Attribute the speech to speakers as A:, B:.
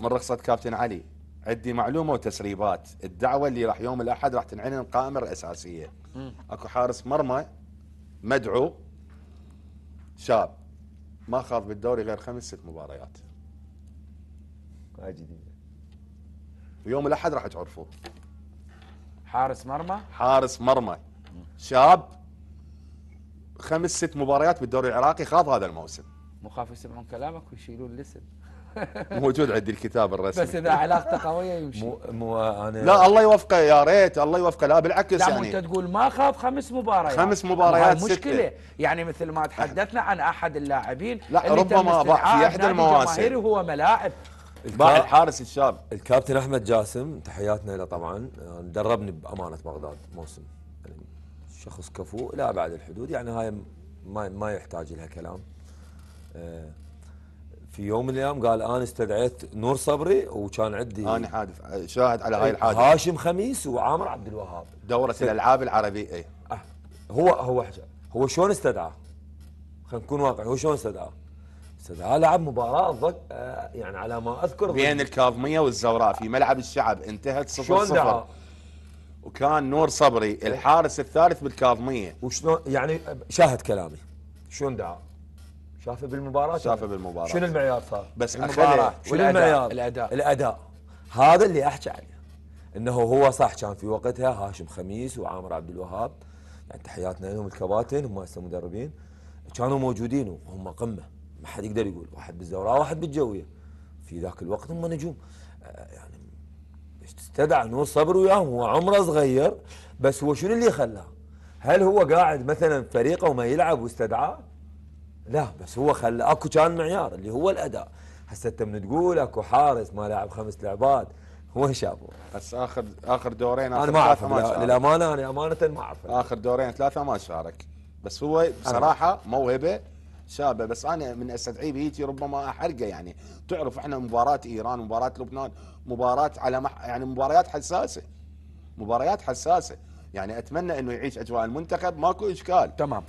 A: من رخصة كابتن علي. عندي معلومة وتسريبات. الدعوة اللي راح يوم الأحد راح تنعلن القائمة الأساسية. أكو حارس مرمى مدعو شاب. ما خاض بالدوري غير خمس ست مباريات.
B: هاي جديده
A: ويوم الأحد راح تعرفوه.
C: حارس مرمى؟
A: حارس مرمى. شاب خمس ست مباريات بالدوري العراقي خاض هذا الموسم.
C: مو خاف يسمعون كلامك ويشيلون الاسم.
A: موجود عندي الكتاب الرسمي.
C: بس إذا علاقته قوية يمشي.
B: مو مو أنا
A: لا الله يوفقه يا ريت الله يوفقه. لا بالعكس
C: لا مو
A: يعني.
C: أنت تقول ما خاف خمس مباريات.
A: خمس مباريات
C: هاي مشكله. يعني مثل ما تحدثنا عن أحد اللاعبين
A: لا،
C: اللي
A: ربما ضاع في
C: بنادي
A: المواسم.
C: وهو ملاعب.
A: باع الحارس الشاب.
B: الكابتن أحمد جاسم تحياتنا له طبعا. دربني بأمانة بغداد موسم. يعني شخص كفو لا بعد الحدود. يعني هاي ما ما يحتاج لها كلام. آه، في يوم من الأيام قال أنا استدعيت نور صبري وكان عندي
A: أنا حادث شاهد على هاي الحادثة.
B: هاشم خميس وعامر عبد الوهاب.
A: دورة الألعاب العربية اي
B: آه، هو هو حجة. هو شلون استدعاه؟ خلينا نكون واقعي هو شلون استدعاه؟ استدعاه لعب مباراة ضد آه، يعني على ما أذكر
A: بين الكاظمية والزوراء في ملعب الشعب. انتهت صفر
B: شلون دعاه؟
A: صفر وكان نور صبري الحارس الثالث بالكاظمية.
B: وشلون يعني شاهد كلامي. شلون دعاه؟ شافه بالمباراة
A: شافه بالمباراة.
B: شنو المعيار صار؟
A: بس
C: المباراة.
A: اخذه
B: شنو المعيار؟
C: الأداء.
B: الأداء هذا اللي أحكي عليه إنه هو صح كان في وقتها هاشم خميس وعامر عبد الوهاب يعني تحياتنا لهم الكباتن هم هسه مدربين كانوا موجودين وهم قمة ما حد يقدر يقول واحد بالزوراء واحد بالجوية في ذاك الوقت هم نجوم آه، يعني استدعى نور صبر وياهم هو عمره صغير بس هو شنو اللي خلاه؟ هل هو قاعد مثلا فريقه وما يلعب واستدعاه؟ لا بس هو خلى اكو كان معيار اللي هو الاداء. هسه انت من تقول اكو حارس ما لعب خمس لعبات هو شافه.
A: بس اخر آخر دورين
B: أنا
A: آخر
B: ما اعرف. للأمانة أنا أمانة ما اعرف
A: آخر دورين ثلاثة ما شارك. بس هو بصراحة موهبة شابة. بس أنا من أستدعيه بهيجي ربما أحرقه يعني. تعرف إحنا مباراة إيران مباراة لبنان مباراة على مح يعني مباريات حساسة. مباريات حساسة. يعني أتمنى إنه يعيش أجواء المنتخب. ماكو إشكال.
C: تمام.